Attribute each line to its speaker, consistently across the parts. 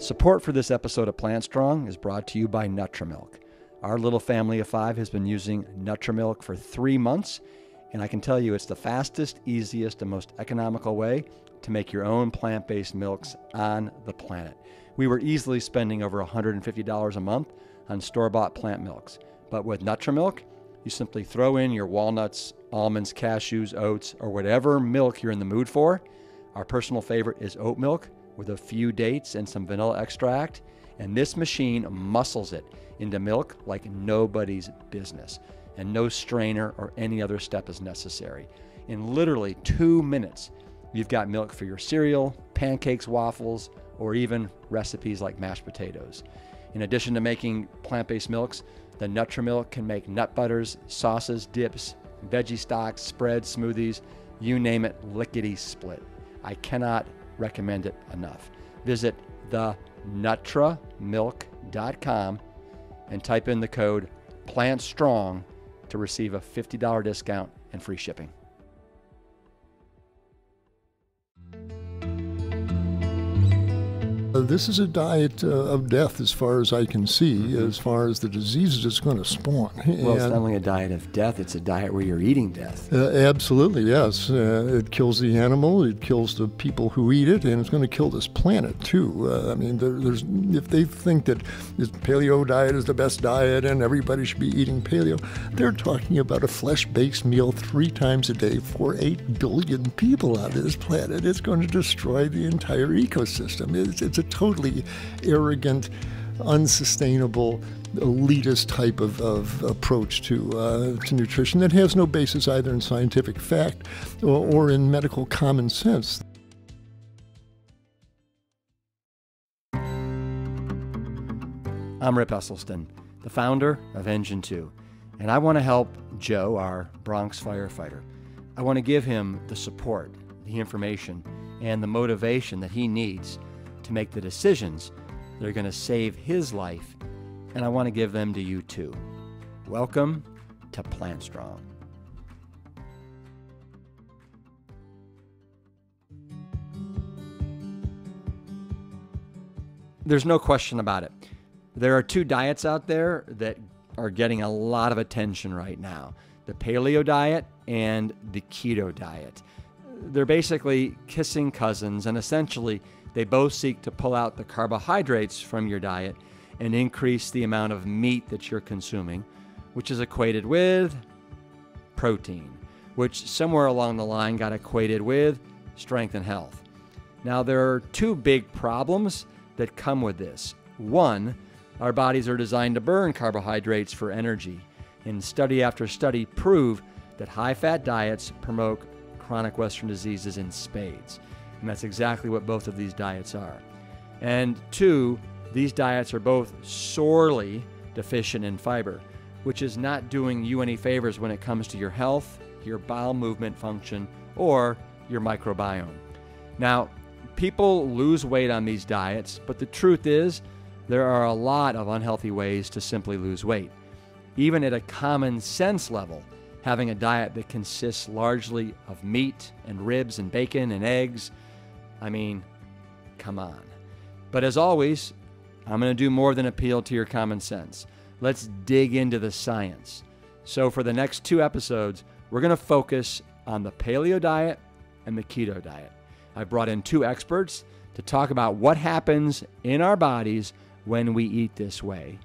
Speaker 1: Support for this episode of Plant Strong is brought to you by Nutramilk. Our little family of five has been using Nutramilk for three months, and I can tell you it's the fastest, easiest, and most economical way to make your own plant based milks on the planet. We were easily spending over $150 a month on store bought plant milks, but with Nutramilk, you simply throw in your walnuts, almonds, cashews, oats, or whatever milk you're in the mood for. Our personal favorite is oat milk with a few dates and some vanilla extract, and this machine muscles it into milk like nobody's business, and no strainer or any other step is necessary. In literally two minutes, you've got milk for your cereal, pancakes, waffles, or even recipes like mashed potatoes. In addition to making plant based milks, the Nutramilk can make nut butters, sauces, dips, veggie stocks, spreads, smoothies, you name it, lickety split. I cannot recommend it enough. Visit thenutramilk.com and type in the code PLANTSTRONG to receive a $50 discount and free shipping.
Speaker 2: This is a diet uh, of death, as far as I can see,
Speaker 1: Mm-hmm.
Speaker 2: as far as the diseases it's going to spawn.
Speaker 1: Well, it's not only a diet of death, it's a diet where you're eating death.
Speaker 2: Uh, absolutely, yes. Uh, it kills the animal, it kills the people who eat it, and it's going to kill this planet too. Uh, I mean, there, there's if they think that this paleo diet is the best diet and everybody should be eating paleo, they're talking about a flesh-based meal three times a day for eight billion people on this planet. It's going to destroy the entire ecosystem. It's, it's a totally arrogant, unsustainable elitist type of, of approach to uh, to nutrition that has no basis either in scientific fact or, or in medical common sense.
Speaker 1: I'm Rip Esselstyn, the founder of Engine 2, and I want to help Joe, our Bronx firefighter. I want to give him the support, the information, and the motivation that he needs to make the decisions that are going to save his life, and I want to give them to you too. Welcome to Plant Strong. There's no question about it. There are two diets out there that are getting a lot of attention right now the paleo diet and the keto diet. They're basically kissing cousins, and essentially, they both seek to pull out the carbohydrates from your diet and increase the amount of meat that you're consuming, which is equated with protein, which somewhere along the line got equated with strength and health. Now, there are two big problems that come with this. One, our bodies are designed to burn carbohydrates for energy, and study after study prove that high fat diets promote chronic Western diseases in spades. And that's exactly what both of these diets are. And two, these diets are both sorely deficient in fiber, which is not doing you any favors when it comes to your health, your bowel movement function, or your microbiome. Now, people lose weight on these diets, but the truth is, there are a lot of unhealthy ways to simply lose weight. Even at a common sense level, having a diet that consists largely of meat and ribs and bacon and eggs, I mean, come on. But as always, I'm going to do more than appeal to your common sense. Let's dig into the science. So, for the next two episodes, we're going to focus on the paleo diet and the keto diet. I brought in two experts to talk about what happens in our bodies when we eat this way,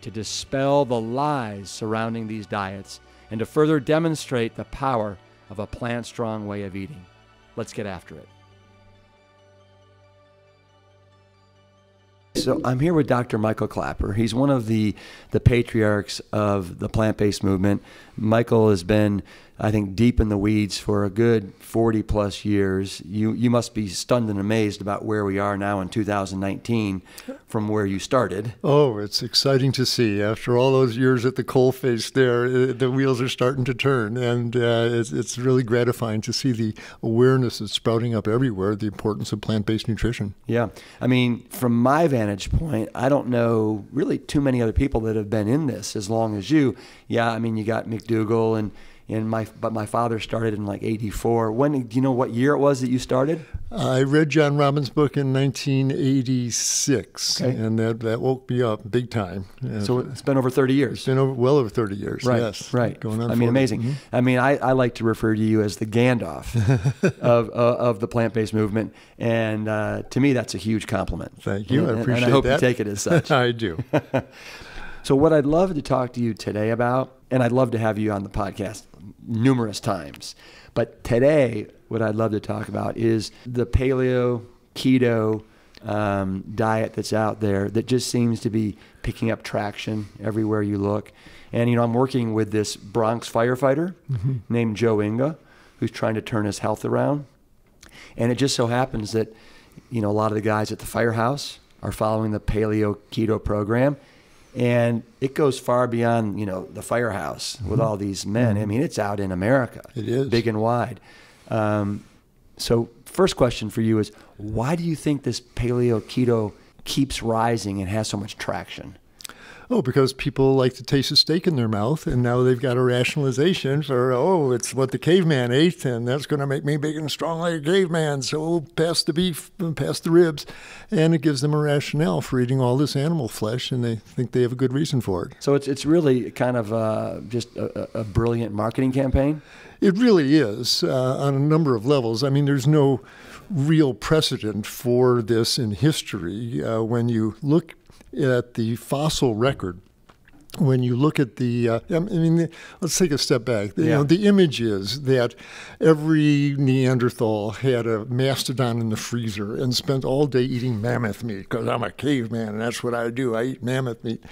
Speaker 1: to dispel the lies surrounding these diets, and to further demonstrate the power of a plant strong way of eating. Let's get after it. So I'm here with Dr. Michael Klaper. He's one of the the patriarchs of the plant-based movement. Michael has been, I think, deep in the weeds for a good 40 plus years. You you must be stunned and amazed about where we are now in 2019 from where you started.
Speaker 2: Oh, it's exciting to see. After all those years at the coalface there, uh, the wheels are starting to turn. And uh, it's, it's really gratifying to see the awareness that's sprouting up everywhere, the importance of plant based nutrition.
Speaker 1: Yeah. I mean, from my vantage point, I don't know really too many other people that have been in this as long as you. Yeah, I mean, you got McDougall and and my but my father started in like '84. When do you know what year it was that you started?
Speaker 2: I read John Robbins' book in 1986,
Speaker 1: Okay.
Speaker 2: and that, that woke me up big time. And
Speaker 1: So it's been over 30 years.
Speaker 2: it's been over, well over 30 years.
Speaker 1: Right,
Speaker 2: yes,
Speaker 1: right.
Speaker 2: Going on.
Speaker 1: I mean,
Speaker 2: 40.
Speaker 1: amazing.
Speaker 2: Mhm.
Speaker 1: I mean, I, I like to refer to you as the Gandalf of uh, of the plant based movement, and uh, to me, that's a huge compliment.
Speaker 2: Thank you.
Speaker 1: And-
Speaker 2: I appreciate
Speaker 1: And I hope
Speaker 2: that.
Speaker 1: you take it as such.
Speaker 2: I do.
Speaker 1: so, what I'd love to talk to you today about, and I'd love to have you on the podcast numerous times, but today, what I'd love to talk about is the paleo keto um, diet that's out there that just seems to be picking up traction everywhere you look. And you know, I'm working with this Bronx firefighter named Joe Inga, who's trying to turn his health around. And it just so happens that, you know, a lot of the guys at the firehouse are following the paleo keto program. And it goes far beyond, you know, the firehouse with all these men. I mean, it's out in America.
Speaker 2: It is.
Speaker 1: Big and wide. Um, so, first question for you is why do you think this paleo keto keeps rising and has so much traction?
Speaker 2: Oh, because people like to taste a steak in their mouth, and now they've got a rationalization for, oh, it's what the caveman ate, and that's going to make me big and strong like a caveman. So pass the beef, pass the ribs. And it gives them a rationale for eating all this animal flesh, and they think they have a good reason for it.
Speaker 1: So, it's, it's really kind of uh, just a, a brilliant marketing campaign.
Speaker 2: It really is uh, on a number of levels. I mean, there's no real precedent for this in history. Uh, when you look at the fossil record, when you look at the, uh, I mean, let's take a step back. You
Speaker 1: Yeah.
Speaker 2: know, the image is that every Neanderthal had a mastodon in the freezer and spent all day eating mammoth meat because I'm a caveman and that's what I do. I eat mammoth meat.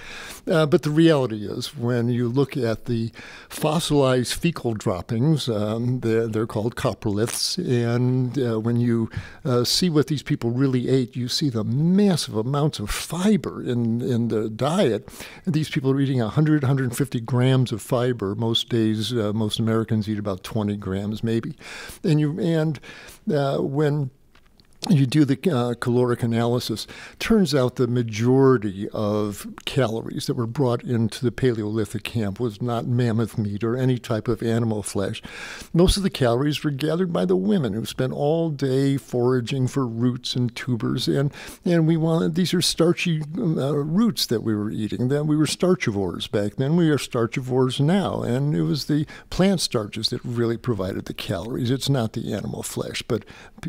Speaker 2: Uh, but the reality is, when you look at the fossilized fecal droppings, um, they're, they're called coproliths, and uh, when you uh, see what these people really ate, you see the massive amounts of fiber in, in the diet. And these people are eating 100, 150 grams of fiber. Most days, uh, most Americans eat about 20 grams, maybe. And you and uh, when you do the uh, caloric analysis, turns out the majority of calories that were brought into the Paleolithic camp was not mammoth meat or any type of animal flesh. Most of the calories were gathered by the women who spent all day foraging for roots and tubers, and and we wanted these are starchy uh, roots that we were eating. Then we were starchivores back then. We are starchivores now, and it was the plant starches that really provided the calories. It's not the animal flesh, but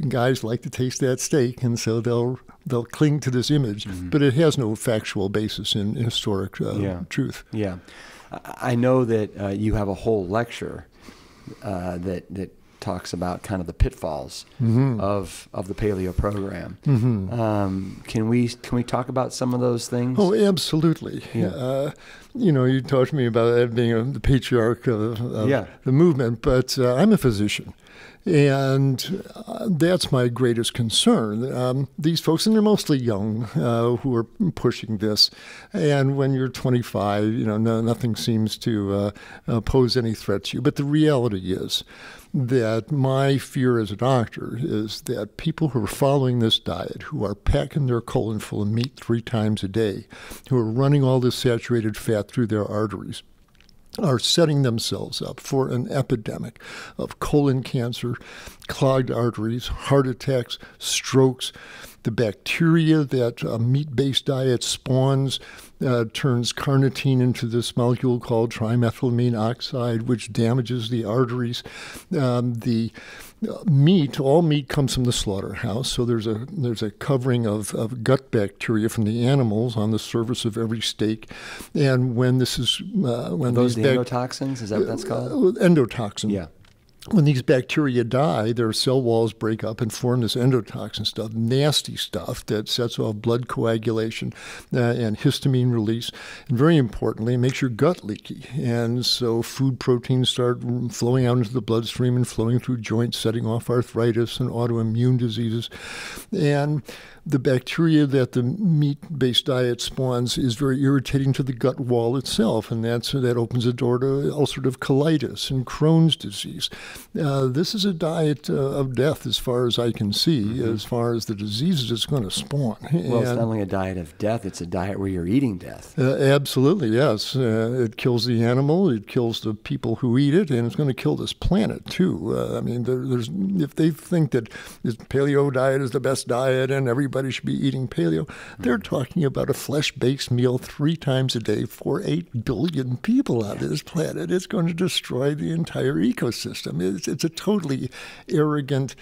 Speaker 2: guys like to taste that steak, and so they'll they'll cling to this image, but it has no factual basis in historic uh,
Speaker 1: Yeah.
Speaker 2: truth.
Speaker 1: Yeah, I know that uh, you have a whole lecture uh, that that talks about kind of the pitfalls of of the paleo program. Um, can we can we talk about some of those things?
Speaker 2: Oh, absolutely.
Speaker 1: Yeah.
Speaker 2: Uh, you know, you talked to me about that being a, the patriarch of, of
Speaker 1: Yeah.
Speaker 2: the movement, but uh, I'm a physician. And uh, that's my greatest concern. Um, these folks, and they're mostly young, uh, who are pushing this. And when you're 25, you know, no, nothing seems to uh, pose any threat to you. But the reality is that my fear as a doctor is that people who are following this diet, who are packing their colon full of meat three times a day, who are running all this saturated fat through their arteries, are setting themselves up for an epidemic of colon cancer, clogged arteries, heart attacks, strokes. The bacteria that a meat based diet spawns uh, turns carnitine into this molecule called trimethylamine oxide, which damages the arteries. Um, the uh, meat, all meat comes from the slaughterhouse, so there's a there's a covering of, of gut bacteria from the animals on the surface of every steak, and when this is uh, when
Speaker 1: those
Speaker 2: these
Speaker 1: the endotoxins? Is that what that's called?
Speaker 2: uh, endotoxin.
Speaker 1: Yeah.
Speaker 2: When these bacteria die, their cell walls break up and form this endotoxin stuff, nasty stuff that sets off blood coagulation uh, and histamine release. And very importantly, it makes your gut leaky. And so food proteins start flowing out into the bloodstream and flowing through joints, setting off arthritis and autoimmune diseases. And the bacteria that the meat-based diet spawns is very irritating to the gut wall itself, and that's that opens the door to ulcerative colitis and Crohn's disease. Uh, this is a diet uh, of death, as far as I can see,
Speaker 1: Mm-hmm.
Speaker 2: as far as the diseases it's going to spawn.
Speaker 1: Well, it's not only a diet of death; it's a diet where you're eating death.
Speaker 2: uh, absolutely, yes. Uh, it kills the animal, it kills the people who eat it, and it's going to kill this planet too. Uh, I mean, there, there's if they think that this paleo diet is the best diet and everybody should be eating paleo, they're talking about a flesh-based meal three times a day for eight billion people on this planet. It's going to destroy the entire ecosystem. It's, it's a totally arrogant,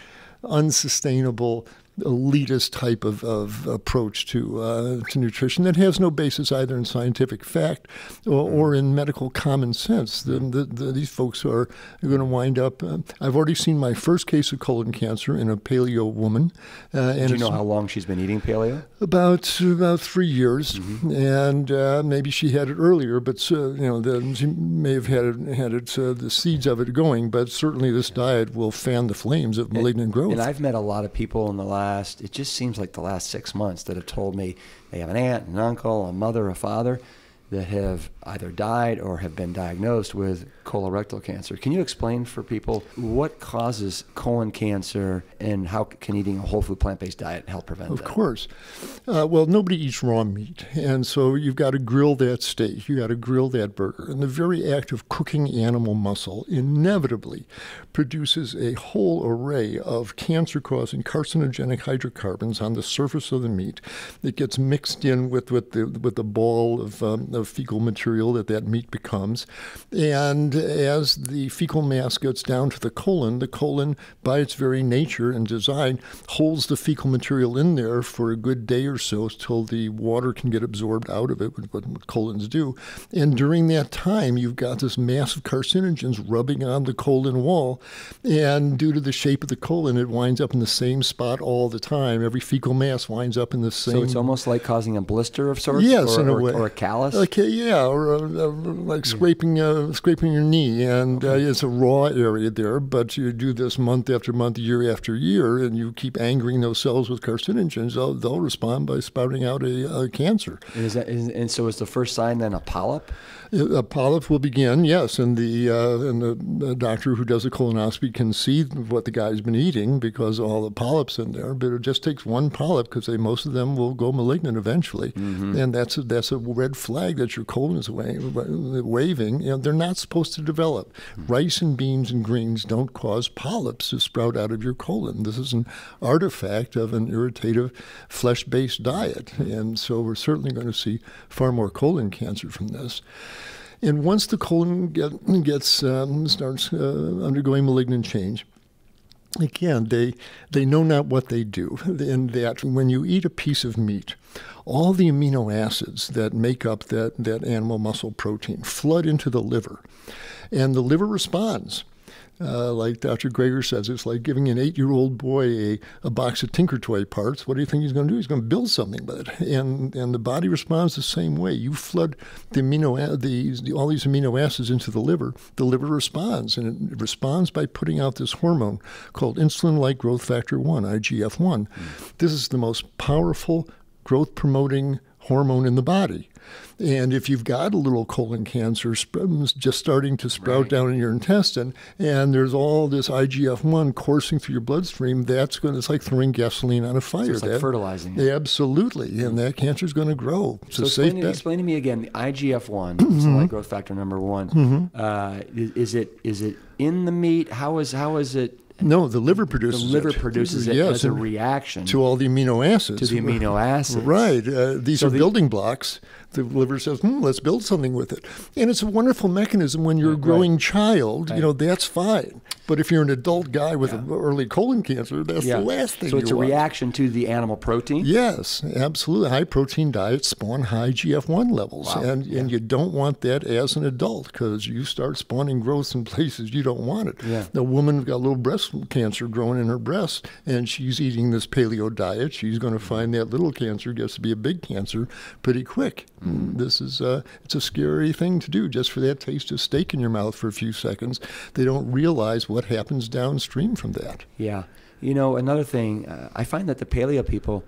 Speaker 2: unsustainable elitist type of, of approach to uh, to nutrition that has no basis either in scientific fact or, or in medical common sense. The, the, the, these folks are going to wind up. Uh, I've already seen my first case of colon cancer in a paleo woman, uh, and
Speaker 1: Do you know how long she's been eating paleo?
Speaker 2: about about three years, and uh, maybe she had it earlier, but uh, you know the, she may have had it, had it uh, the seeds of it going. But certainly, this diet will fan the flames of malignant growth.
Speaker 1: And I've met a lot of people in the last, it just seems like the last six months that have told me they have an aunt, an uncle, a mother, a father that have either died or have been diagnosed with colorectal cancer. Can you explain for people what causes colon cancer and how can eating a whole food plant based diet help prevent
Speaker 2: Of
Speaker 1: that?
Speaker 2: course. Uh, well, nobody eats raw meat, and so you've got to grill that steak. You got to grill that burger, and the very act of cooking animal muscle inevitably produces a whole array of cancer-causing carcinogenic hydrocarbons on the surface of the meat. It gets mixed in with with the with the ball of, um, of fecal material that that meat becomes, and as the fecal mass gets down to the colon, the colon, by its very nature and design, holds the fecal material in there for a good day or so till the water can get absorbed out of it, which what colons do. And during that time, you've got this mass of carcinogens rubbing on the colon wall. And due to the shape of the colon, it winds up in the same spot all the time. Every fecal mass winds up in the same
Speaker 1: So it's almost like causing a blister of sorts?
Speaker 2: Yes,
Speaker 1: or,
Speaker 2: in a
Speaker 1: or,
Speaker 2: way.
Speaker 1: or a callus?
Speaker 2: Like uh, yeah, or uh, uh, like scraping uh, scraping your knee, and uh, it's a raw area there. But you do this month after month, year after year, and you keep angering those cells with carcinogens. They'll, they'll respond by spouting out a, a cancer.
Speaker 1: And, is that, is, and so is the first sign then a polyp?
Speaker 2: A polyp will begin, yes, and the uh, and the, the doctor who does a colonoscopy can see what the guy's been eating because of all the polyps in there. But it just takes one polyp because most of them will go malignant eventually, and that's a, that's a red flag that your colon is wa- wa- waving. You know, they're not supposed to develop. Rice and beans and greens don't cause polyps to sprout out of your colon. This is an artifact of an irritative flesh-based diet, and so we're certainly going to see far more colon cancer from this. And once the colon get, gets um, starts uh, undergoing malignant change, again they they know not what they do. In that when you eat a piece of meat, all the amino acids that make up that that animal muscle protein flood into the liver, and the liver responds. Uh, like Dr. Greger says, it's like giving an eight-year-old boy a, a box of Tinker Toy parts. What do you think he's going to do? He's going to build something with it, and and the body responds the same way. You flood the amino the, the all these amino acids into the liver, the liver responds, and it responds by putting out this hormone called insulin-like growth factor one (IGF-1). This is the most powerful growth-promoting hormone in the body. And if you've got a little colon cancer sp- just starting to sprout
Speaker 1: Right.
Speaker 2: down in your intestine, and there's all this IGF 1 coursing through your bloodstream, that's going to, it's like throwing gasoline on a fire.
Speaker 1: So it's like
Speaker 2: That-
Speaker 1: fertilizing it.
Speaker 2: Absolutely. And that cancer is going to grow. It's
Speaker 1: So
Speaker 2: a safe
Speaker 1: explain, to, explain to me again the IGF one,
Speaker 2: Mm-hmm.
Speaker 1: insulin growth factor number one. Uh, is, is it is it in the meat? How is how is it?
Speaker 2: No, the liver produces.
Speaker 1: The liver
Speaker 2: it.
Speaker 1: produces it
Speaker 2: yes,
Speaker 1: as a reaction
Speaker 2: to all the amino acids.
Speaker 1: to the amino acids.
Speaker 2: Right. Uh, these
Speaker 1: So
Speaker 2: are
Speaker 1: the-
Speaker 2: building blocks. The liver says, hmm, let's build something with it. And it's a wonderful mechanism when you're a growing child.
Speaker 1: Right.
Speaker 2: You know, that's fine. But if you're an adult guy with an early colon cancer, that's
Speaker 1: Yeah.
Speaker 2: the last thing
Speaker 1: so it's a
Speaker 2: want.
Speaker 1: reaction to the animal protein.
Speaker 2: Yes, absolutely. High protein diets spawn high GF1 levels,
Speaker 1: Wow.
Speaker 2: and and you don't want that as an adult because you start spawning growth in places you don't want it.
Speaker 1: Yeah.
Speaker 2: The woman got a little breast cancer growing in her breast, and she's eating this paleo diet. She's going to find that little cancer gets to be a big cancer pretty quick.
Speaker 1: Mm-hmm.
Speaker 2: This is uh, it's a scary thing to do just for that taste of steak in your mouth for a few seconds. They don't realize what happens downstream from that.
Speaker 1: Yeah. You know, another thing, uh, I find that the paleo people,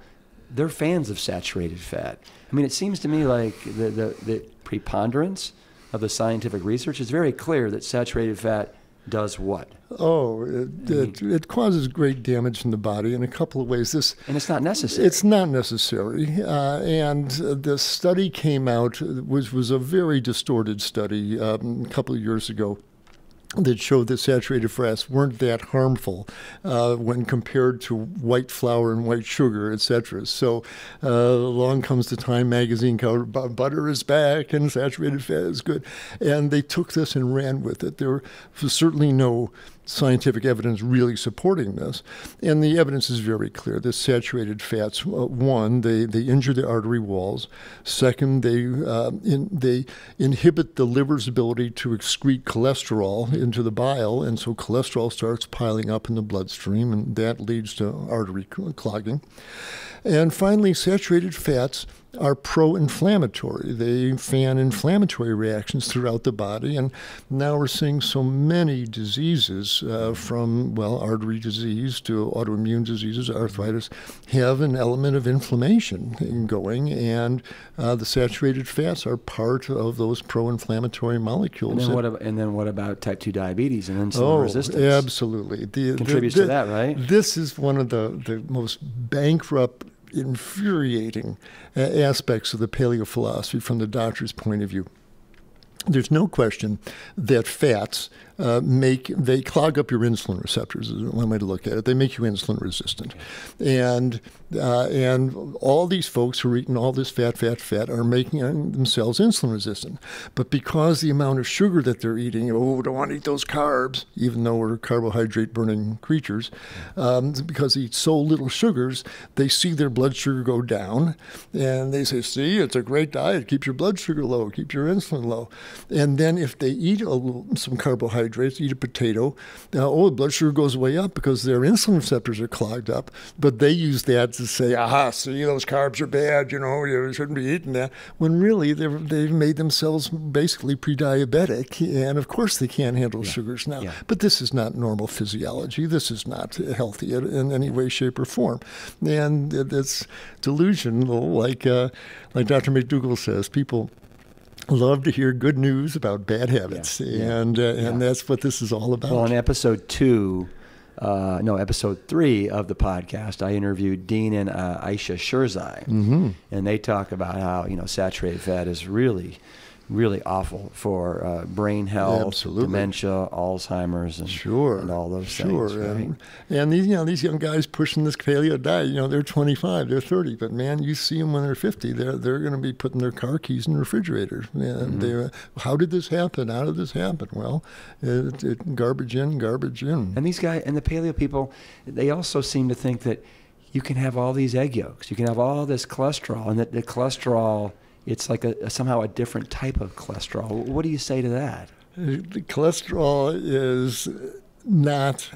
Speaker 1: they're fans of saturated fat. I mean, it seems to me like the, the, the preponderance of the scientific research is very clear that saturated fat does what?
Speaker 2: Oh, it, it, it, causes great damage in the body in a couple of ways. This
Speaker 1: and it's not necessary.
Speaker 2: It's not necessary. Uh, and the study came out, which was a very distorted study um, a couple of years ago that showed that saturated fats weren't that harmful uh, when compared to white flour and white sugar, etc. So uh, along comes the Time magazine cover, butter is back and saturated fat is good. And they took this and ran with it. There was certainly no scientific evidence really supporting this. And the evidence is very clear. The saturated fats, uh, one, they, they injure the artery walls. Second, they, uh, in, they inhibit the liver's ability to excrete cholesterol into the bile. And so cholesterol starts piling up in the bloodstream, and that leads to artery clogging. And finally, saturated fats are pro inflammatory. They fan inflammatory reactions throughout the body. And now we're seeing so many diseases uh, from, well, artery disease to autoimmune diseases, arthritis, have an element of inflammation going. And uh, the saturated fats are part of those pro inflammatory molecules.
Speaker 1: And then, what about, and then what about type 2 diabetes and insulin
Speaker 2: oh,
Speaker 1: resistance?
Speaker 2: Absolutely.
Speaker 1: The, Contributes the, the, to that, right?
Speaker 2: This is one of the, the most bankrupt infuriating uh, aspects of the paleo philosophy from the doctor's point of view. There's no question that fats uh, make they clog up your insulin receptors. Is one way to look at it. They make you insulin resistant, and uh, and all these folks who are eating all this fat, fat, fat are making themselves insulin resistant. But because the amount of sugar that they're eating, oh, don't want to eat those carbs, even though we're carbohydrate burning creatures, um, because they eat so little sugars, they see their blood sugar go down, and they say, "See, it's a great diet. Keeps your blood sugar low, keeps your insulin low." And then if they eat a some carbohydrates carbohydrates, eat a potato. Now, oh, blood sugar goes way up because their insulin receptors are clogged up. But they use that to say, aha, see, those carbs are bad, you know, you shouldn't be eating that. When really they've made themselves basically pre diabetic. And of course they can't handle yeah. sugars now. Yeah. But this is not normal physiology. This is not healthy in any way, shape, or form. And it's delusional, like, uh, like Dr. McDougall says. People love to hear good news about bad habits, yeah. and uh, and yeah. that's what this is all about.
Speaker 1: Well, in episode two, uh, no, episode three of the podcast, I interviewed Dean and uh, Ayesha Sherzai, mm-hmm. and they talk about how you know saturated fat is really really awful for uh, brain health, Absolutely. dementia, Alzheimer's, and,
Speaker 2: sure.
Speaker 1: and all those
Speaker 2: sure.
Speaker 1: things. Right?
Speaker 2: And, and, these, you know, these young guys pushing this paleo diet, you know, they're 25, they're 30, but man, you see them when they're 50, they're, they're going to be putting their car keys in the refrigerator. And mm-hmm. how did this happen? How did this happen? Well, it, it, garbage in, garbage in.
Speaker 1: And these guys, and the paleo people, they also seem to think that you can have all these egg yolks, you can have all this cholesterol, and that the cholesterol – it's like a, a, somehow a different type of cholesterol. What do you say to that?
Speaker 2: The cholesterol is not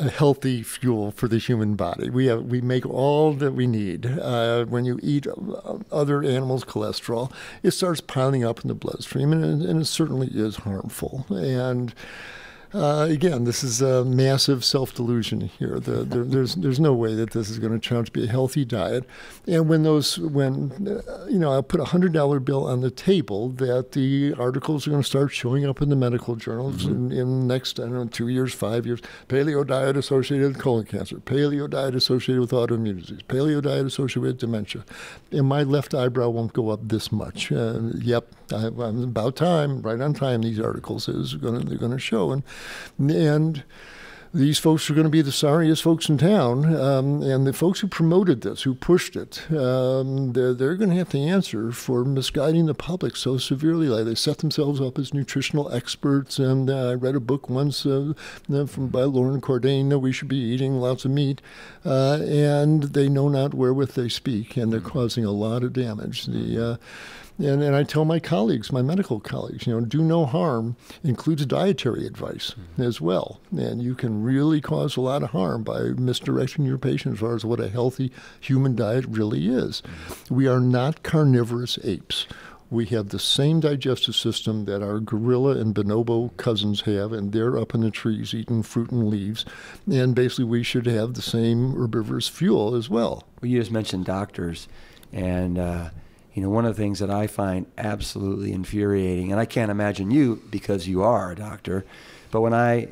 Speaker 2: a healthy fuel for the human body. We have we make all that we need. Uh, when you eat other animals' cholesterol, it starts piling up in the bloodstream, and, and it certainly is harmful. And uh, again, this is a massive self-delusion here. The, the, there's there's no way that this is going to turn out to be a healthy diet. And when those when uh, you know I'll put a hundred dollar bill on the table that the articles are going to start showing up in the medical journals mm-hmm. in, in next I don't know two years, five years. Paleo diet associated with colon cancer. Paleo diet associated with autoimmune disease. Paleo diet associated with dementia. And my left eyebrow won't go up this much. Uh, yep, I, am about time, right on time. These articles is going to they're going to show and and these folks are going to be the sorriest folks in town. Um, and the folks who promoted this, who pushed it, um, they're, they're going to have to answer for misguiding the public so severely. Like they set themselves up as nutritional experts. And uh, I read a book once uh, from by Loren Cordain that we should be eating lots of meat, uh, and they know not wherewith they speak, and they're causing a lot of damage. The uh, and, and I tell my colleagues, my medical colleagues, you know, do no harm includes dietary advice mm-hmm. as well. And you can really cause a lot of harm by misdirecting your patient as far as what a healthy human diet really is. Mm-hmm. We are not carnivorous apes. We have the same digestive system that our gorilla and bonobo cousins have, and they're up in the trees eating fruit and leaves. And basically, we should have the same herbivorous fuel as well.
Speaker 1: Well, you just mentioned doctors, and uh, you know, one of the things that I find absolutely infuriating, and I can't imagine you because you are a doctor, but when I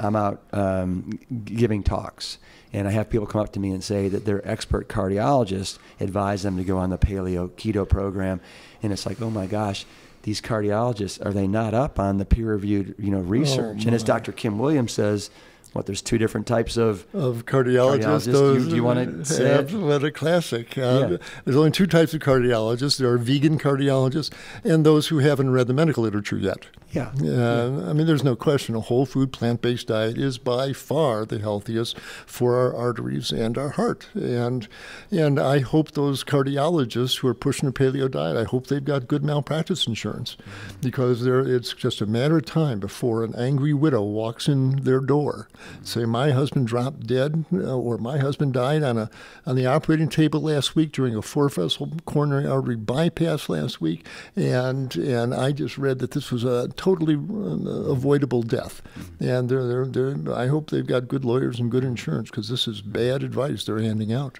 Speaker 1: I'm out um, giving talks, and I have people come up to me and say that their expert cardiologist advised them to go on the paleo keto program, and it's like, oh my gosh, these cardiologists are they not up on the peer-reviewed you know research? and as Dr. Kim Williams says, what there's two different types of
Speaker 2: of cardiologists.
Speaker 1: cardiologists.
Speaker 2: Those,
Speaker 1: Do you- you wanna say it?
Speaker 2: What a classic. Uh,
Speaker 1: Yeah.
Speaker 2: There's only two types of cardiologists. There are vegan cardiologists and those who haven't read the medical literature yet.
Speaker 1: yeah.
Speaker 2: Uh, I mean, there's no question a whole food, plant based diet is by far the healthiest for our arteries and our heart. And and I hope those cardiologists who are pushing a paleo diet, I hope they've got good malpractice insurance because there, it's just a matter of time before an angry widow walks in their door. Say, my husband dropped dead uh, or my husband died on, a, on the operating table last week during a four vessel coronary artery bypass last week. And, and I just read that this was a totally uh, avoidable death. And they're, they're, they're, I hope they've got good lawyers and good insurance because this is bad advice they're handing out.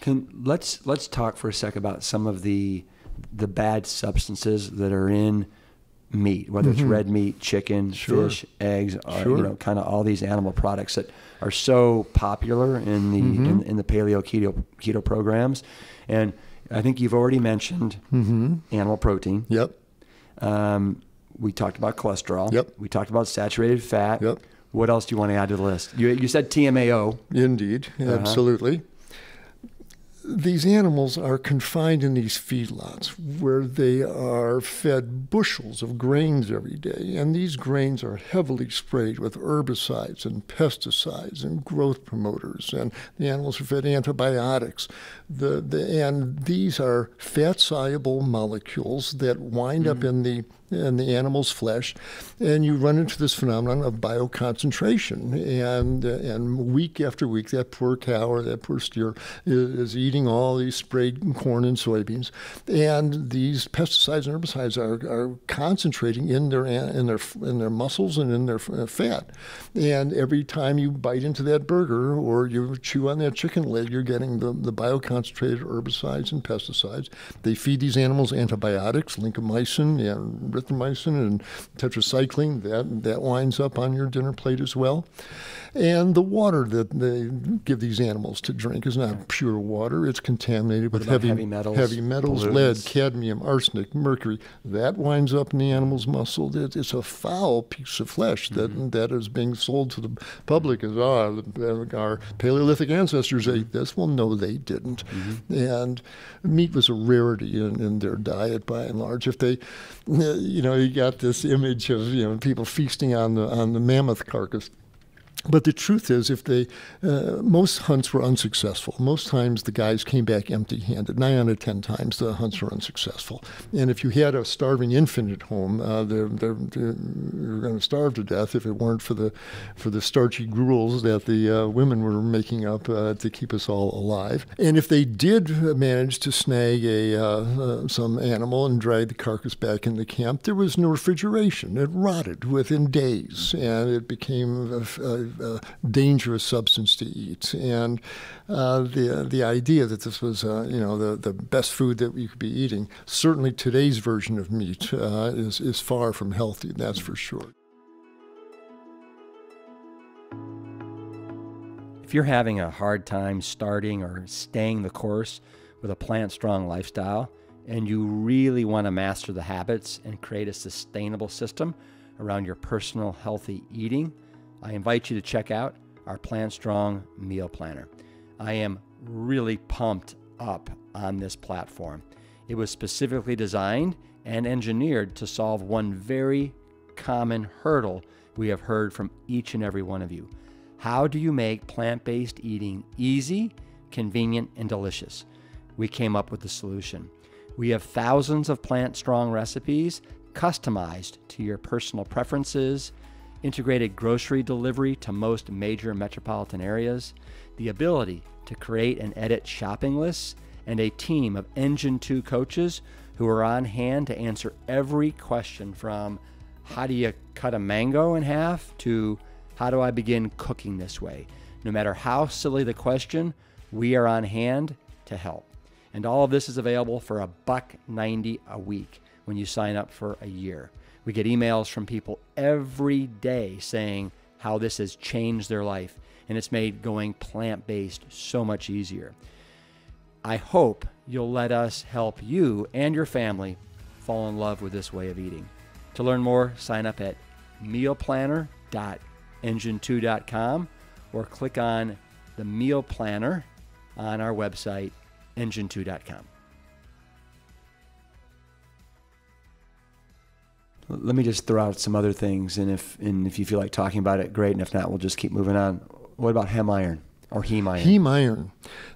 Speaker 1: Can let's let's talk for a sec about some of the the bad substances that are in meat, whether it's red meat, chicken,
Speaker 2: Mm-hmm. Sure.
Speaker 1: fish, eggs, or,
Speaker 2: Sure.
Speaker 1: you know, kind of all these animal products that are so popular in the
Speaker 2: Mm-hmm.
Speaker 1: in, in the paleo keto keto programs. And I think you've already mentioned animal protein.
Speaker 2: Yep.
Speaker 1: Um, we talked about cholesterol.
Speaker 2: Yep.
Speaker 1: We talked about saturated fat.
Speaker 2: Yep.
Speaker 1: What else do you want to add to the list? You, you said TMAO.
Speaker 2: Indeed,
Speaker 1: Uh-huh.
Speaker 2: absolutely. These animals are confined in these feedlots where they are fed bushels of grains every day, and these grains are heavily sprayed with herbicides and pesticides and growth promoters, and the animals are fed antibiotics. The, the, and these are fat soluble molecules that wind up mm. in the in the animal's flesh, and you run into this phenomenon of bioconcentration. And and week after week, that poor cow or that poor steer is, is eating all these sprayed corn and soybeans, and these pesticides and herbicides are, are concentrating in their in their in their muscles and in their uh, fat. And every time you bite into that burger or you chew on that chicken leg, you're getting the, the bioconcentrated herbicides and pesticides. They feed these animals antibiotics, lincomycin and erythromycin and tetracycline. That that winds up on your dinner plate as well. And the water that they give these animals to drink is not pure water. It's contaminated with heavy,
Speaker 1: heavy metals,
Speaker 2: heavy metals, lead, cadmium, arsenic, mercury. That winds up in the animal's muscle. It- It's a foul piece of flesh that
Speaker 1: Mm-hmm.
Speaker 2: that is being sold to the public as oh, our Paleolithic ancestors ate this. Well, no, they didn't.
Speaker 1: Mm-hmm.
Speaker 2: And meat was a rarity in, in their diet by and large. If they, you know, you got this image of you know people feasting on the on the mammoth carcass. But the truth is, if they, uh, most hunts were unsuccessful. Most times the guys came back empty handed. Nine out of ten times the hunts were unsuccessful. And if you had a starving infant at home, uh, they're, they're, they're, you're going to starve to death if it weren't for the, for the starchy gruels that the uh, women were making up uh, to keep us all alive. And if they did manage to snag a, uh, uh, some animal and drag the carcass back into camp, there was no refrigeration. It rotted within days and it became dangerous substance to eat. And uh, the, the idea that this was, uh, you know, the, the best food that we could be eating, certainly today's version of meat uh, is, is far from healthy, that's for sure.
Speaker 1: If you're having a hard time starting or staying the course with a plant strong lifestyle, and you really want to master the habits and create a sustainable system around your personal healthy eating, I invite you to check out our Plant Strong Meal Planner. I am really pumped up on this platform. It was specifically designed and engineered to solve one very common hurdle we have heard from each and every one of you. How do you make plant based eating easy, convenient, and delicious? We came up with the solution. We have thousands of plant strong recipes customized to your personal preferences, integrated grocery delivery to most major metropolitan areas, the ability to create and edit shopping lists, and a team of Engine 2 coaches who are on hand to answer every question from how do you cut a mango in half to how do I begin cooking this way? No matter how silly the question, we are on hand to help. And all of this is available for a buck 90 a week when you sign up for a year. We get emails from people every day saying how this has changed their life and it's made going plant based so much easier. I hope you'll let us help you and your family fall in love with this way of eating. To learn more, sign up at mealplanner.engine2.com or click on the meal planner on our website, engine2.com. Let me just throw out some other things, and if and if you feel like talking about it, great. And if not, we'll just keep moving on. What about hem iron? Or heme iron?
Speaker 2: Heme iron.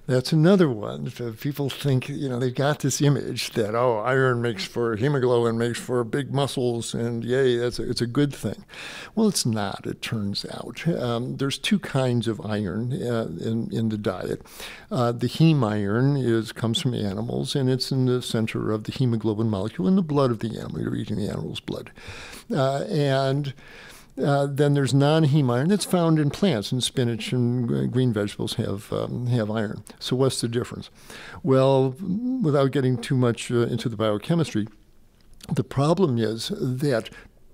Speaker 2: That's another one. People think, you know, they've got this image that, oh, iron makes for hemoglobin, makes for big muscles, and yay, that's a, it's a good thing. Well, it's not, it turns out. Um, there's two kinds of iron uh, in, in the diet. Uh, the heme iron is, comes from animals, and it's in the center of the hemoglobin molecule in the blood of the animal. You're eating the animal's blood. Uh, and uh, then there's non-heme iron that's found in plants, and spinach and green vegetables have um, have iron. So what's the difference? Well, without getting too much uh, into the biochemistry, the problem is that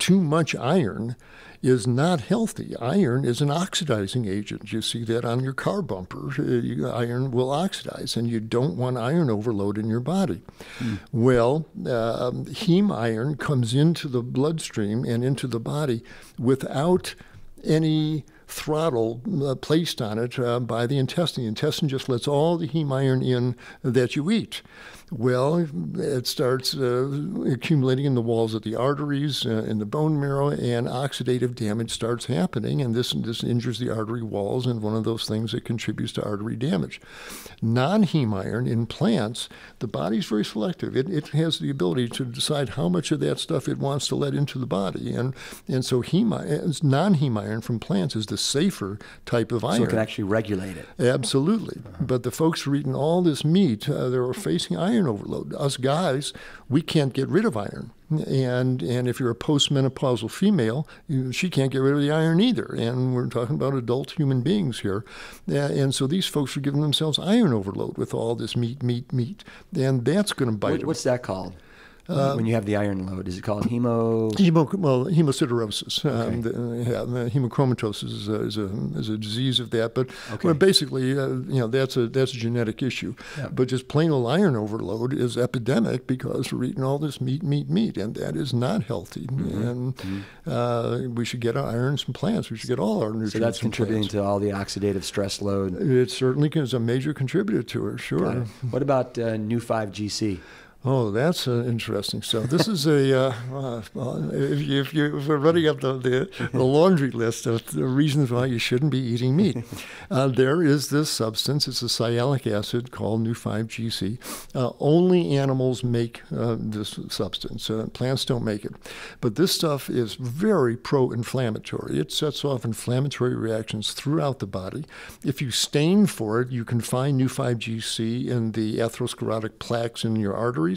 Speaker 2: too much iron is not healthy. Iron is an oxidizing agent. You see that on your car bumper. Uh, iron will oxidize, and you don't want iron overload in your body. Mm. Well, uh, heme iron comes into the bloodstream and into the body without any throttle uh, placed on it uh, by the intestine. The intestine just lets all the heme iron in that you eat. Well, it starts uh, accumulating in the walls of the arteries, uh, in the bone marrow, and oxidative damage starts happening, and this, this injures the artery walls, and one of those things that contributes to artery damage. Non heme iron in plants, the body's very selective. It, it has the ability to decide how much of that stuff it wants to let into the body, and, and so heme, non heme iron from plants is the safer type of iron.
Speaker 1: So it can actually regulate it.
Speaker 2: Absolutely. Uh-huh. But the folks who are eating all this meat, uh, they're facing iron overload. Us guys, we can't get rid of iron. And and if you're a postmenopausal female, you, she can't get rid of the iron either. And we're talking about adult human beings here. Uh, and so these folks are giving themselves iron overload with all this meat, meat, meat. And that's going to bite
Speaker 1: what,
Speaker 2: them.
Speaker 1: What's that called? Uh, when you have the iron load, is it called hemo?
Speaker 2: hemo well, hemosiderosis. Okay. Um, the, yeah, the hemochromatosis is a, is a, is, a, disease of that, but okay. well, basically, uh, you know, that's a that's a genetic issue. Yeah. But just plain old iron overload is epidemic because we're eating all this meat, meat, meat, and that is not healthy. Mm-hmm. And mm-hmm. Uh, we should get our iron from plants. We should get all our nutrients.
Speaker 1: So that's contributing
Speaker 2: plants.
Speaker 1: to all the oxidative stress load.
Speaker 2: It certainly is a major contributor to it. Sure.
Speaker 1: What about uh, Neu5Gc?
Speaker 2: Oh, that's uh, interesting. So this is a uh, uh, if, you, if, you, if we're running up the, the, the, laundry list of the reasons why you shouldn't be eating meat, uh, there is this substance. It's a sialic acid called Neu5Gc. Uh, only animals make uh, this substance. plants don't make it, but this stuff is very pro-inflammatory. It sets off inflammatory reactions throughout the body. If you stain for it, you can find Neu5Gc in the atherosclerotic plaques in your arteries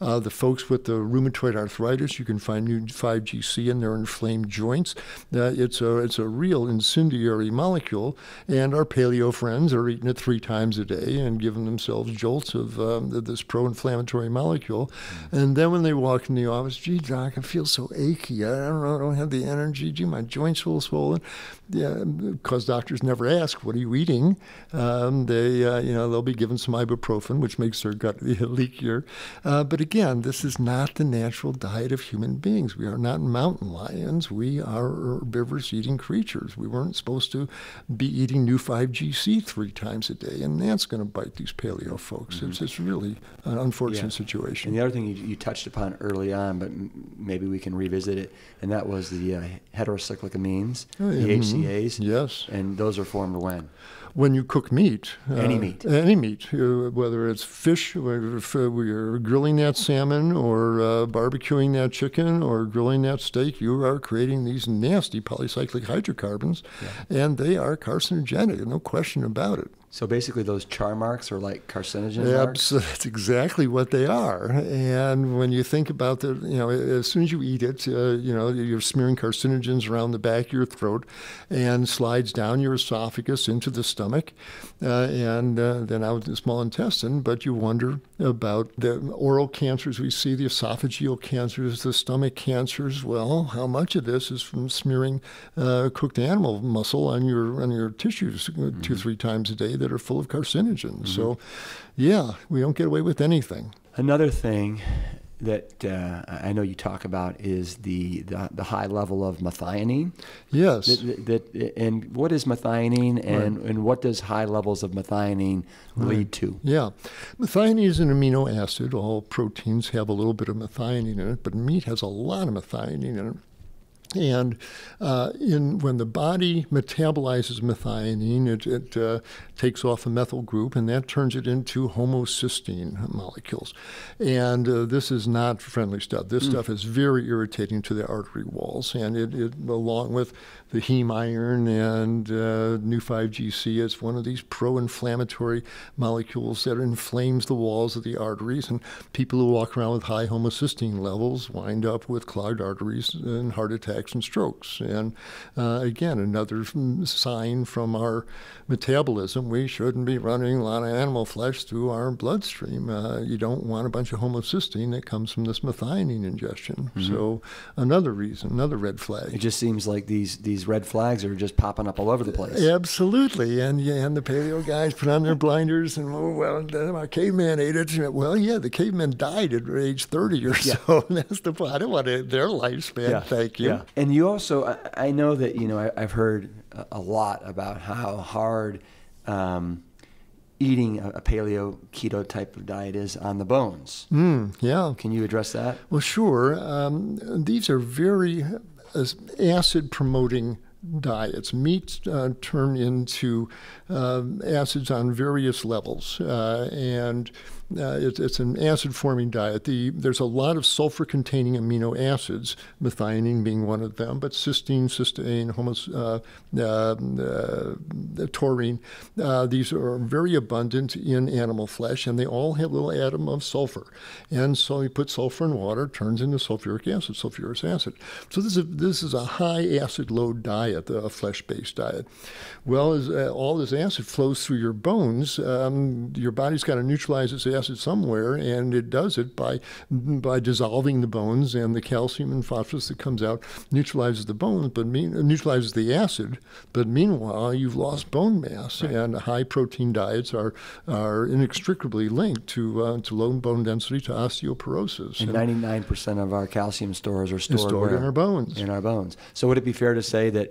Speaker 2: uh, the folks with the rheumatoid arthritis, you can find Neu5Gc in their inflamed joints. Uh, it's a it's a real incendiary molecule, and our paleo friends are eating it three times a day and giving themselves jolts of um, this pro-inflammatory molecule. Mm-hmm. And then when they walk in the office, gee, doc, I feel so achy. I don't know, I don't have the energy. Gee, my joints feel swollen. Yeah, because doctors never ask, what are you eating? Um, they, uh, you know, they'll be given some ibuprofen, which makes their gut leakier. Uh, but again, this is not the natural diet of human beings. We are not mountain lions. We are herbivorous eating creatures. We weren't supposed to be eating Neu5Gc three times a day, and that's going to bite these paleo folks. Mm-hmm. It's, it's really an unfortunate yeah. situation.
Speaker 1: And the other thing you, you, touched upon early on, but maybe we can revisit it, and that was the uh, heterocyclic amines, oh, yeah. the HCAs.
Speaker 2: Mm-hmm. Yes.
Speaker 1: And those are formed when?
Speaker 2: When you cook meat.
Speaker 1: Any uh, meat.
Speaker 2: Any meat, uh, whether it's fish, whether if uh, we're grilling that salmon or uh, barbecuing that chicken or grilling that steak, you are creating these nasty polycyclic hydrocarbons, yeah. and they are carcinogenic, no question about it.
Speaker 1: So basically, those char marks are like carcinogen marks.
Speaker 2: That's exactly what they are. And when you think about the, you know, as soon as you eat it, uh, you know, you're smearing carcinogens around the back of your throat, and slides down your esophagus into the stomach, uh, and uh, then out the small intestine. But you wonder about the oral cancers we see, the esophageal cancers, the stomach cancers. Well, how much of this is from smearing uh, cooked animal muscle on your on your tissues mm-hmm. two three times a day? that are full of carcinogens. Mm-hmm. So, yeah, we don't get away with anything.
Speaker 1: Another thing that uh, I know you talk about is the, the, the high level of methionine.
Speaker 2: Yes.
Speaker 1: That, that, and what is methionine, and, right. and what does high levels of methionine right. lead to?
Speaker 2: Yeah, methionine is an amino acid. All proteins have a little bit of methionine in it, but meat has a lot of methionine in it. And uh, in, when the body metabolizes methionine, it, it uh, takes off a methyl group, and that turns it into homocysteine molecules. And uh, this is not friendly stuff. This mm. stuff is very irritating to the artery walls, and it, it along with the heme iron and uh, Neu5Gc is one of these pro-inflammatory molecules that inflames the walls of the arteries. And people who walk around with high homocysteine levels wind up with clogged arteries and heart attacks and strokes. And uh, again, another sign from our metabolism, we shouldn't be running a lot of animal flesh through our bloodstream. Uh, you don't want a bunch of homocysteine that comes from this methionine ingestion. Mm-hmm. So another reason, another red flag.
Speaker 1: It just seems like these these these red flags are just popping up all over the place.
Speaker 2: Absolutely, and yeah, and the paleo guys put on their blinders and oh well, my caveman ate it. Well, yeah, the caveman died at age thirty or yeah. so. That's the point. I don't want to, their lifespan. Yeah. Thank you. Yeah.
Speaker 1: And you also, I, I know that you know I, have heard a lot about how hard. Um, eating a, paleo keto type of diet is on the bones.
Speaker 2: Mm, yeah.
Speaker 1: Can you address that?
Speaker 2: Well, sure. Um, these are very acid promoting diets. Meats uh, turn into uh, acids on various levels, uh, and uh, it, it's an acid forming diet. The, there's a lot of sulfur containing amino acids, methionine being one of them, but cysteine, cysteine, homos, uh, uh, taurine, these are very abundant in animal flesh, and they all have a little atom of sulfur. And so you put sulfur in water, turns into sulfuric acid, sulfurous acid. So this is, this is a high acid load diet, a flesh based diet. Well, as all this acid flows through your bones, um, your body's got to neutralize its acid somewhere, and it does it by by dissolving the bones, and the calcium and phosphorus that comes out neutralizes the bones, but mean, neutralizes the acid. But meanwhile, you've lost bone mass, right. and high protein diets are are inextricably linked to uh, to low bone density to osteoporosis.
Speaker 1: And ninety nine percent of our calcium stores are stored,
Speaker 2: stored in our bones.
Speaker 1: In our bones. So would it be fair to say that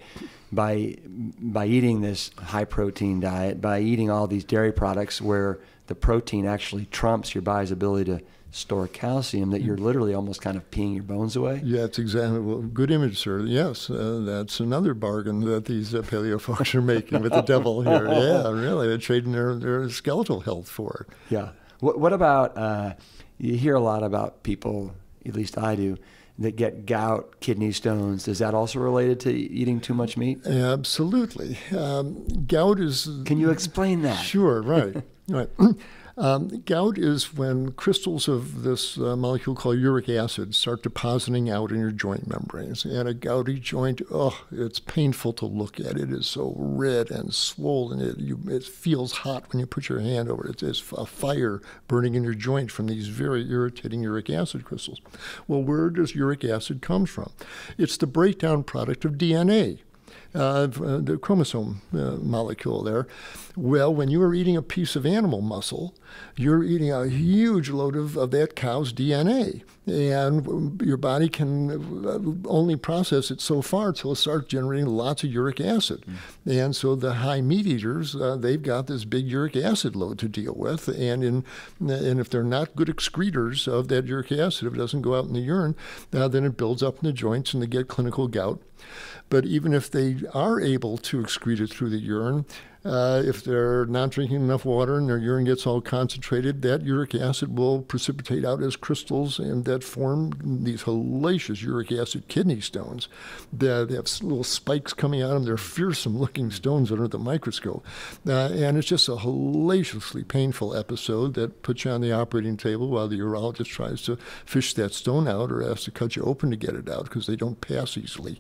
Speaker 1: by by eating this high protein diet, by eating all these dairy products where the protein actually trumps your body's ability to store calcium, that you're literally almost kind of peeing your bones away.
Speaker 2: Yeah, it's exactly well, good image, sir. Yes, uh, that's another bargain that these uh, paleo folks are making with the devil here. Yeah, really, they're trading their, their skeletal health for it.
Speaker 1: Yeah. What, what about? Uh, you hear a lot about people, at least I do, that get gout, kidney stones. Is that also related to eating too much meat?
Speaker 2: Absolutely. Um, gout is.
Speaker 1: Can you explain that?
Speaker 2: Sure, right. right. Um, gout is when crystals of this uh, molecule called uric acid start depositing out in your joint membranes. And a gouty joint, oh, it's painful to look at. It is so red and swollen. It, you, it feels hot when you put your hand over it. It's a fire burning in your joint from these very irritating uric acid crystals. Well, where does uric acid come from? It's the breakdown product of DNA uh, the chromosome uh, molecule there. Well, when you are eating a piece of animal muscle, you're eating a huge load of, of that cow's DNA. And your body can uh, only process it so far until it starts generating lots of uric acid. Mm. And so the high meat eaters, uh, they've got this big uric acid load to deal with. And, in, and if they're not good excretors of that uric acid, if it doesn't go out in the urine, uh, then it builds up in the joints and they get clinical gout. But even if they are able to excrete it through the urine, Uh, if they're not drinking enough water and their urine gets all concentrated, that uric acid will precipitate out as crystals and that form these hellacious uric acid kidney stones. that have little spikes coming out of them. They're fearsome looking stones under the microscope. Uh, and it's just a hellaciously painful episode that puts you on the operating table while the urologist tries to fish that stone out or has to cut you open to get it out because they don't pass easily.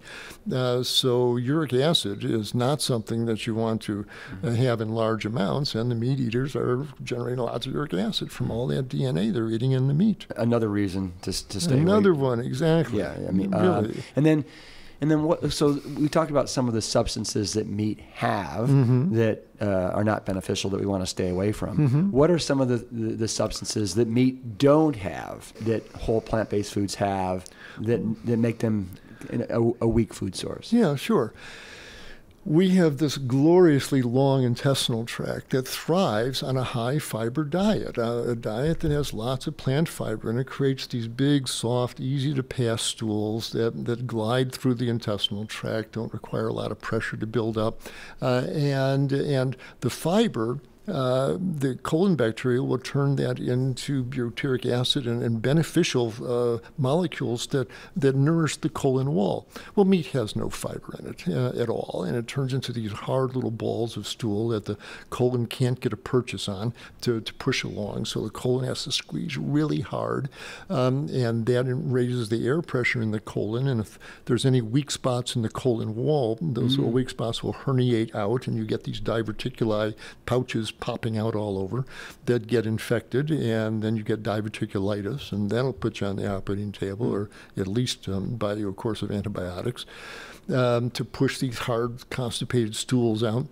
Speaker 2: Uh, so uric acid is not something that you want to uh, have in large amounts, and the meat eaters are generating lots of uric acid from all that DNA they're eating in the meat.
Speaker 1: Another reason to, to stay
Speaker 2: Another
Speaker 1: away.
Speaker 2: one, exactly.
Speaker 1: Yeah, I mean, uh, and then, and then what? So we talked about some of the substances that meat have
Speaker 2: Mm-hmm.
Speaker 1: that uh, are not beneficial that we want to stay away from.
Speaker 2: Mm-hmm.
Speaker 1: What are some of the, the, the substances that meat don't have that whole plant-based foods have that that make them a, a weak food source?
Speaker 2: Yeah, sure. We have this gloriously long intestinal tract that thrives on a high fiber diet, a diet that has lots of plant fiber, and it creates these big, soft, easy to pass stools that, that glide through the intestinal tract, don't require a lot of pressure to build up. Uh, and, and the fiber uh, the colon bacteria will turn that into butyric acid and, and beneficial uh, molecules that, that nourish the colon wall. Well, meat has no fiber in it uh, at all, and it turns into these hard little balls of stool that the colon can't get a purchase on to, to push along. So the colon has to squeeze really hard, um, and that raises the air pressure in the colon. And if there's any weak spots in the colon wall, those little weak spots will herniate out, and you get these diverticuli pouches popping out all over that get infected, and then you get diverticulitis, and that'll put you on the operating table, or at least um, by your course of antibiotics, um, to push these hard constipated stools out.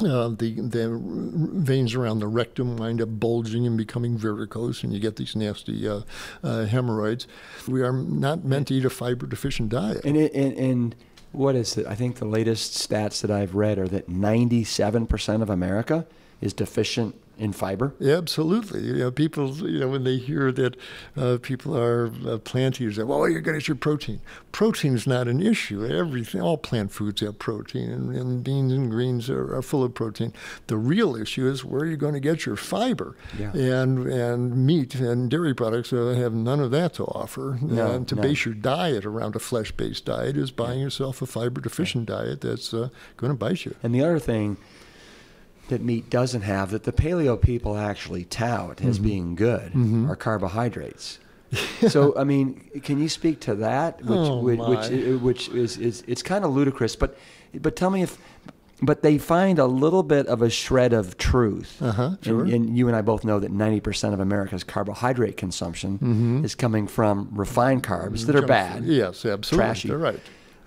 Speaker 2: Uh, the the veins around the rectum wind up bulging and becoming varicose, and you get these nasty uh, uh, hemorrhoids. We are not meant to eat a fiber deficient diet.
Speaker 1: And and, and what is it? I think the latest stats that I've read are that 97% of America is deficient in fiber.
Speaker 2: Yeah, absolutely. You know, people, you know, when they hear that uh, people are uh, plant eaters, they, well, you're going to get your protein. Protein is not an issue. Everything, all plant foods have protein, and, and beans and greens are, are, full of protein. The real issue is where you're going to get your fiber.
Speaker 1: Yeah.
Speaker 2: And and meat and dairy products uh, have none of that to offer.
Speaker 1: No,
Speaker 2: and to
Speaker 1: no.
Speaker 2: base your diet around a flesh-based diet is buying yourself a fiber-deficient diet that's uh, going to bite you.
Speaker 1: And the other thing that meat doesn't have that the paleo people actually tout as
Speaker 2: Mm-hmm.
Speaker 1: being good are carbohydrates. so I mean, can you speak to that? Which
Speaker 2: Oh,
Speaker 1: which, which,
Speaker 2: my.
Speaker 1: which is, is it's kind of ludicrous, but but tell me if but they find a little bit of a shred of truth.
Speaker 2: Uh-huh, sure.
Speaker 1: and, and you and I both know that 90% of America's carbohydrate consumption is coming from refined carbs that are bad.
Speaker 2: Yes, absolutely.
Speaker 1: Trashy.
Speaker 2: They're right.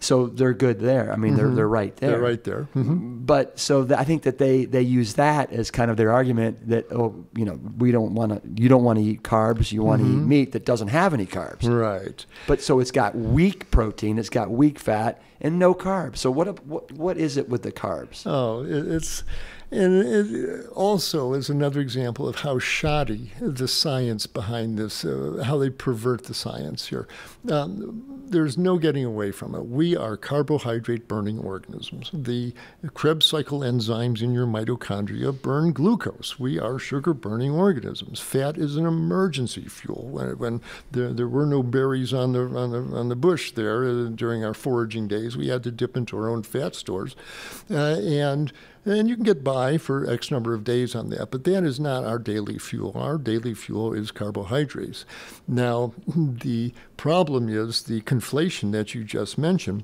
Speaker 1: So they're good there. I mean, they're they're right there.
Speaker 2: They're right there. Mhm.
Speaker 1: But so th- I think that they they use that as kind of their argument that oh you know we don't want to you don't want to eat carbs you want to eat meat that doesn't have any carbs.
Speaker 2: Right.
Speaker 1: But so it's got weak protein, it's got weak fat, and no carbs. So what what what is it with the carbs?
Speaker 2: Oh, it, it's and it also is another example of how shoddy the science behind this, uh, how they pervert the science here. Um, there's no getting away from it. We are carbohydrate burning organisms. The Krebs cycle enzymes in your mitochondria burn glucose. We are sugar burning organisms. Fat is an emergency fuel. When, when there, there were no berries on the, on the, on the bush there uh, during our foraging days, we had to dip into our own fat stores. Uh, and and you can get by for X number of days on that, but that is not our daily fuel. Our daily fuel is carbohydrates. Now, the problem is the conflation that you just mentioned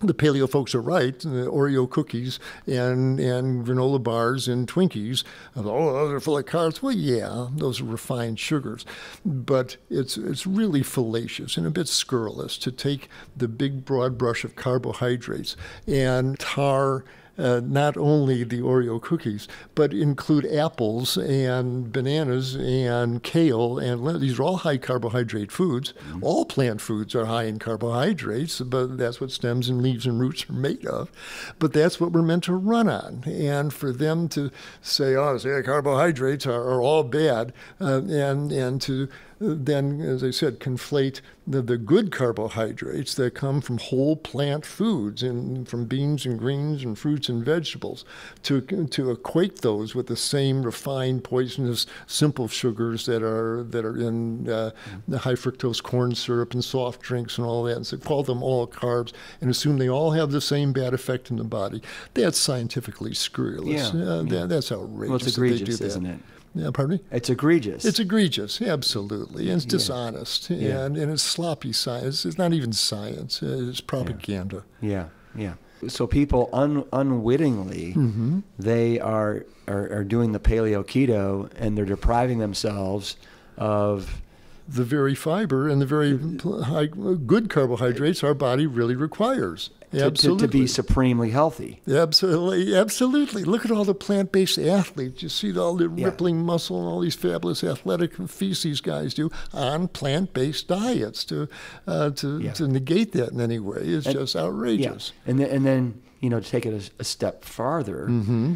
Speaker 2: the paleo folks are right. The Oreo cookies and, and granola bars and Twinkies, oh, those are full of carbs. Well, yeah, those are refined sugars, but it's it's really fallacious and a bit scurrilous to take the big broad brush of carbohydrates and tar. Uh, not only the Oreo cookies, but include apples and bananas and kale and these are all high carbohydrate foods. All plant foods are high in carbohydrates, but that's what stems and leaves and roots are made of. But that's what we're meant to run on. And for them to say, "Oh, say carbohydrates are, are all bad," uh, and and to then, as I said, conflate the, the good carbohydrates that come from whole plant foods and from beans and greens and fruits and vegetables to, to equate those with the same refined, poisonous, simple sugars that are, that are in uh, the high fructose corn syrup and soft drinks and all that. And so call them all carbs and assume they all have the same bad effect in the body. That's scientifically scurrilous.
Speaker 1: Yeah,
Speaker 2: Uh,
Speaker 1: yeah.
Speaker 2: That, that's outrageous.
Speaker 1: Well, it's
Speaker 2: that they do
Speaker 1: egregious, isn't it?
Speaker 2: Yeah, pardon me?
Speaker 1: It's egregious.
Speaker 2: It's egregious, absolutely. And it's dishonest.
Speaker 1: Yeah.
Speaker 2: And, and it's sloppy science. It's not even science, it's propaganda.
Speaker 1: Yeah, yeah. So people un, unwittingly
Speaker 2: Mm-hmm.
Speaker 1: they are, are are doing the paleo keto and they're depriving themselves of
Speaker 2: The very fiber and the very high, good carbohydrates our body really requires.
Speaker 1: To, to, to be supremely healthy.
Speaker 2: Absolutely, absolutely. Look at all the plant-based athletes. You see all the
Speaker 1: Yeah.
Speaker 2: rippling muscle and all these fabulous athletic these guys do on plant-based diets to uh, to,
Speaker 1: Yeah.
Speaker 2: to negate that in any way is
Speaker 1: And-
Speaker 2: just outrageous.
Speaker 1: Yeah. And then, and then you know to take it a, a step farther,
Speaker 2: Mm-hmm.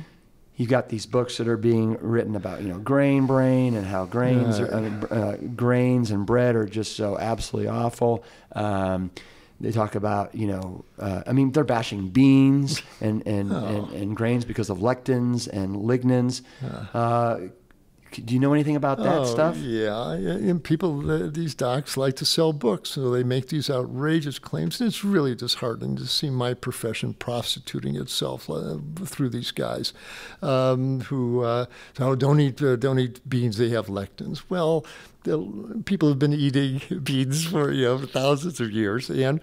Speaker 1: you've got these books that are being written about you know grain brain and how grains are, I uh, grains and bread are just so absolutely awful. Um, they talk about you know uh, I mean they're bashing beans and and,
Speaker 2: Oh.
Speaker 1: and and grains because of lectins and lignans. Uh, do you know anything about that
Speaker 2: oh,
Speaker 1: stuff?
Speaker 2: Yeah, and people, uh, these docs like to sell books, so they make these outrageous claims. And it's really disheartening to see my profession prostituting itself uh, through these guys um, who uh, oh, don't eat uh, don't eat beans; they have lectins. Well, people have been eating beans for you know thousands of years, and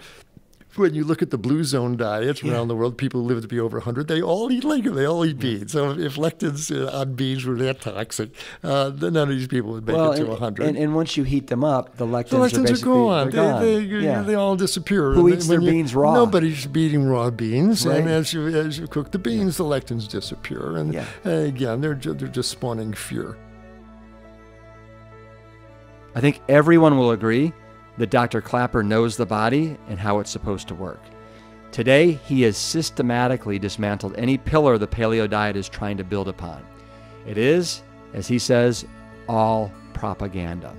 Speaker 2: when you look at the blue zone diets around the world, people who live to be over 100, they all eat legume, they all eat beans. So if lectins uh, on beans were that toxic, uh, then none of these people would make
Speaker 1: Well,
Speaker 2: it to
Speaker 1: and,
Speaker 2: 100.
Speaker 1: and, and once you heat them up, the lectins,
Speaker 2: the
Speaker 1: are
Speaker 2: lectins are,
Speaker 1: basically
Speaker 2: gone.
Speaker 1: gone.
Speaker 2: They, they,
Speaker 1: yeah.
Speaker 2: they all disappear.
Speaker 1: Who
Speaker 2: And
Speaker 1: eats
Speaker 2: when
Speaker 1: their beans raw?
Speaker 2: Nobody should be eating raw beans. And as you, as you cook the beans, the lectins disappear. And
Speaker 1: Yeah.
Speaker 2: uh, again, they're, they're just spawning fear.
Speaker 1: I think everyone will agree that Dr. Klaper knows the body and how it's supposed to work. Today, he has systematically dismantled any pillar the paleo diet is trying to build upon. It is, as he says, all propaganda.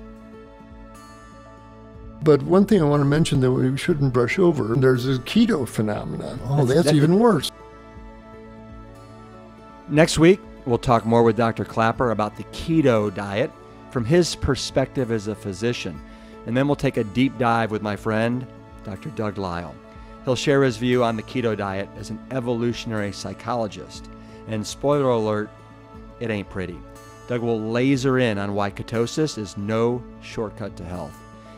Speaker 2: But one thing I want to mention that we shouldn't brush over, there's a keto phenomenon. Oh,
Speaker 1: That's-
Speaker 2: that's,
Speaker 1: that-
Speaker 2: even worse.
Speaker 1: Next week, we'll talk more with Dr. Klaper about the keto diet from his perspective as a physician. And then we'll take a deep dive with my friend, Dr. Doug Lisle. He'll share his view on the keto diet as an evolutionary psychologist. And spoiler alert, it ain't pretty. Doug will laser in on why ketosis is no shortcut to health.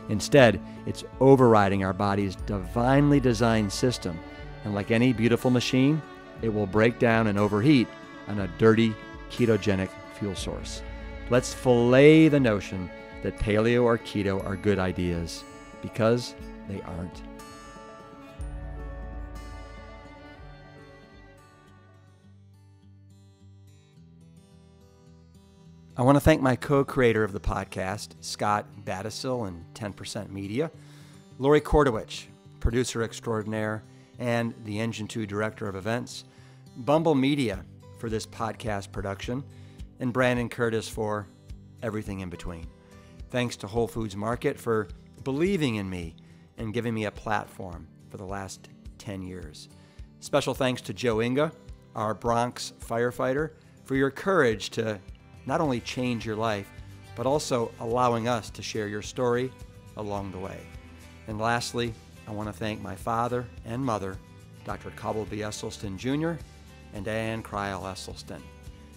Speaker 1: Instead, it's overriding our body's divinely designed system. And like any beautiful machine, it will break down and overheat on a dirty ketogenic fuel source. Let's fillet the notion that paleo or keto are good ideas because they aren't. I want to thank my co creator of the podcast, Scott Battisil and 10% Media, Lori Kordowich, producer extraordinaire, and the Engine 2 director of events, Bumble Media for this podcast production, and Brandon Curtis for everything in between. Thanks to Whole Foods Market for believing in me and giving me a platform for the last 10 years. Special thanks to Joe Inga, our Bronx firefighter, for your courage to not only change your life, but also allowing us to share your story along the way. And lastly, I want to thank my father and mother, Dr. Caldwell B. Esselstyn Jr. and Ann Crile Esselstyn,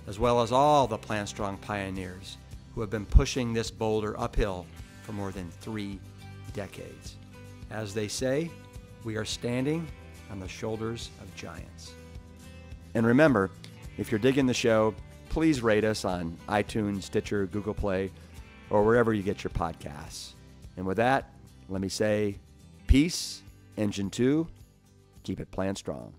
Speaker 1: as well as all the Plant Strong pioneers who have been pushing this boulder uphill for more than three decades. As they say, we are standing on the shoulders of giants. And remember, if you're digging the show, please rate us on iTunes, Stitcher, Google Play, or wherever you get your podcasts. And with that, let me say peace, Engine 2, keep it plant strong.